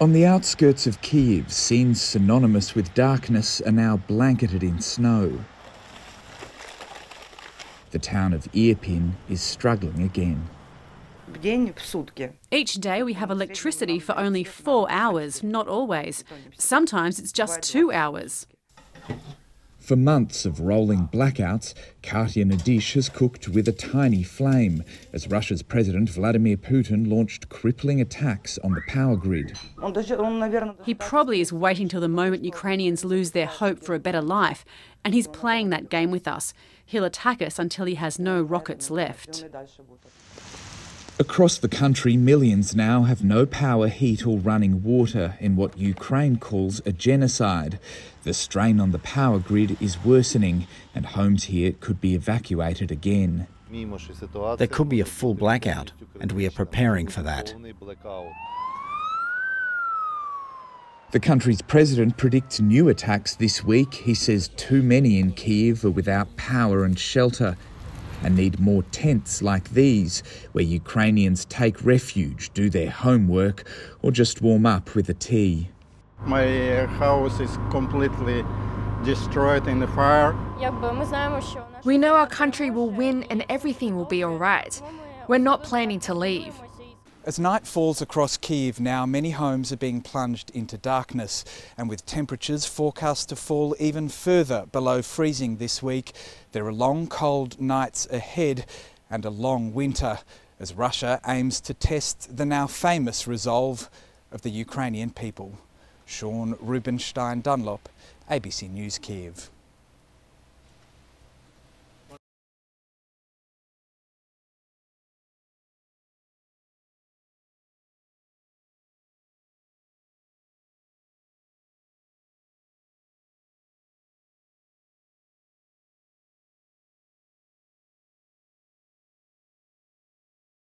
On the outskirts of Kiev, scenes synonymous with darkness are now blanketed in snow. The town of Irpin is struggling again. Each day we have electricity for only four hours, not always. Sometimes it's just two hours. For months of rolling blackouts, Katya Nadish has cooked with a tiny flame as Russia's President Vladimir Putin launched crippling attacks on the power grid. He probably is waiting till the moment Ukrainians lose their hope for a better life, and he's playing that game with us. He'll attack us until he has no rockets left. Across the country, millions now have no power, heat, or running water in what Ukraine calls a genocide. The strain on the power grid is worsening, and homes here could be evacuated again. There could be a full blackout, and we are preparing for that. The country's president predicts new attacks this week. He says too many in Kiev are without power and shelter and need more tents like these, where Ukrainians take refuge, do their homework, or just warm up with a tea. My house is completely destroyed in the fire. We know our country will win and everything will be alright. We're not planning to leave. As night falls across Kiev now, many homes are being plunged into darkness, and with temperatures forecast to fall even further below freezing this week, there are long cold nights ahead and a long winter as Russia aims to test the now famous resolve of the Ukrainian people. Sean Rubinstein Dunlop, ABC News Kiev.